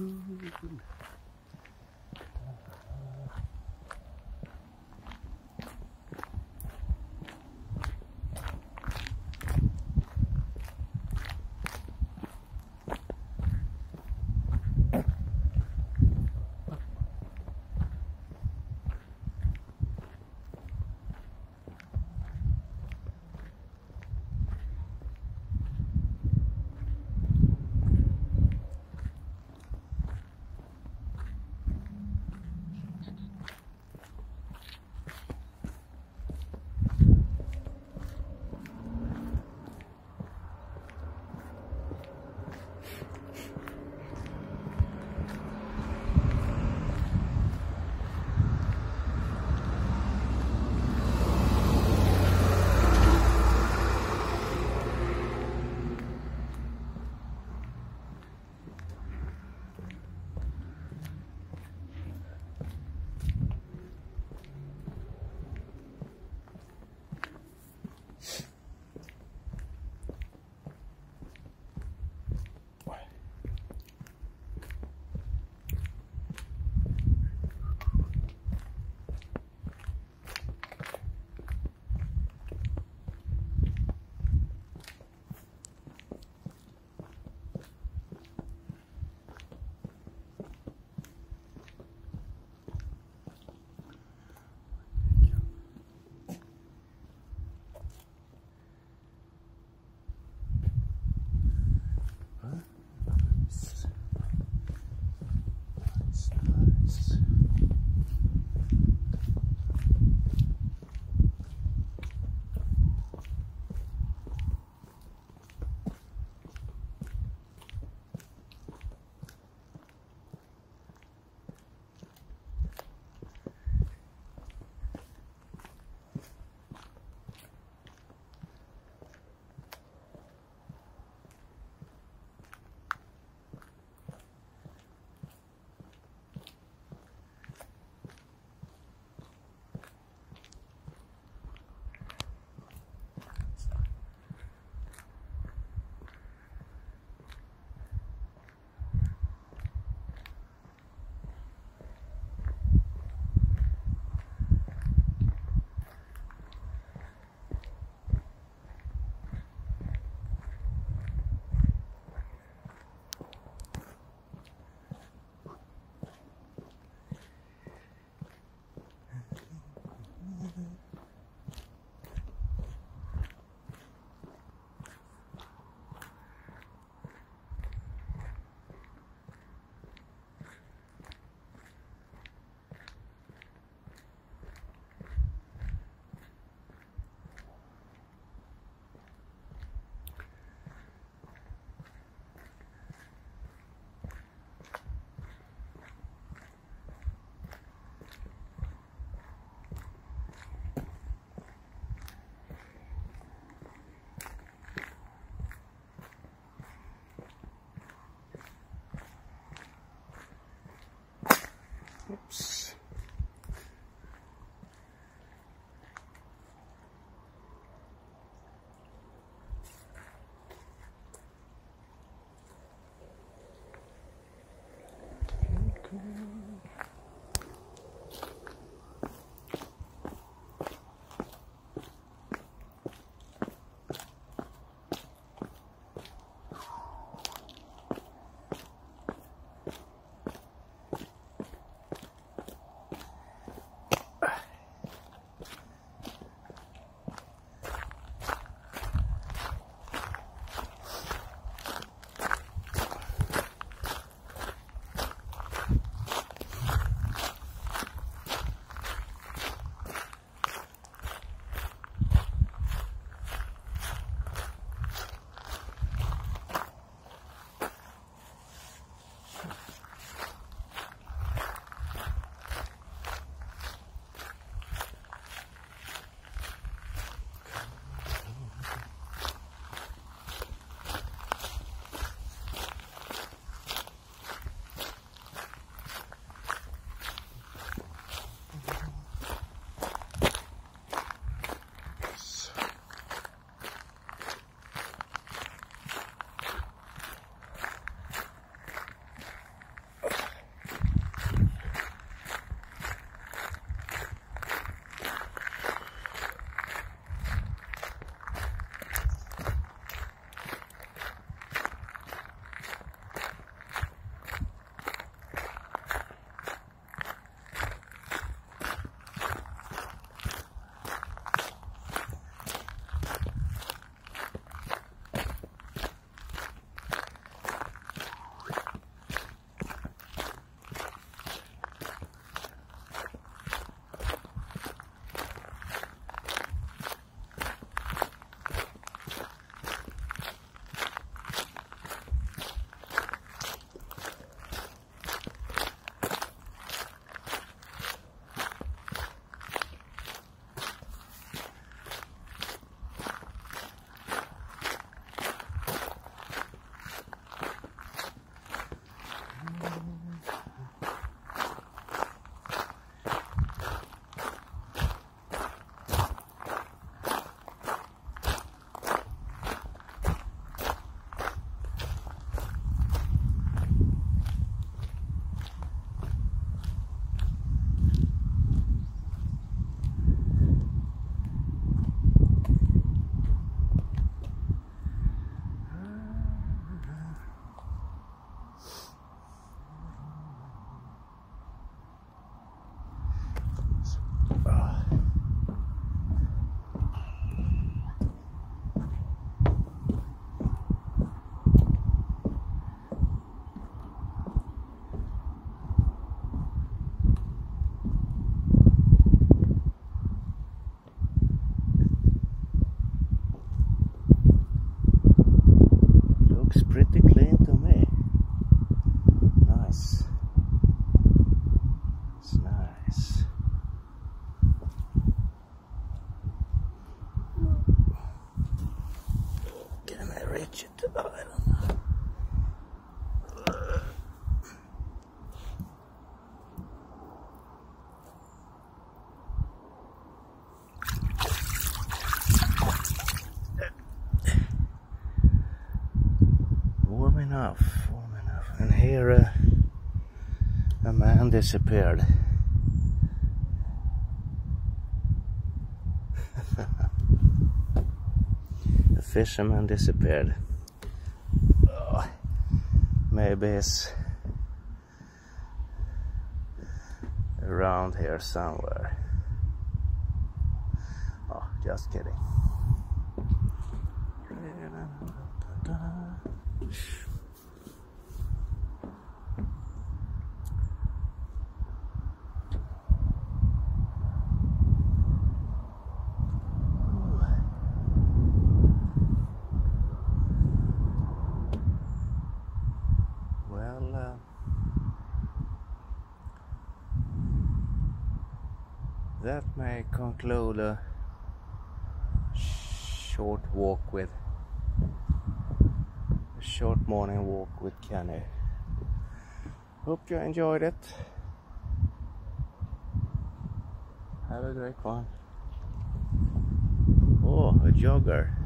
두 man disappeared. the fisherman disappeared. Oh, maybe it's around here somewhere. Oh, just kidding. That may conclude a short walk with a short morning walk with Kenny. Hope you enjoyed it. Have a great one. Oh, a jogger.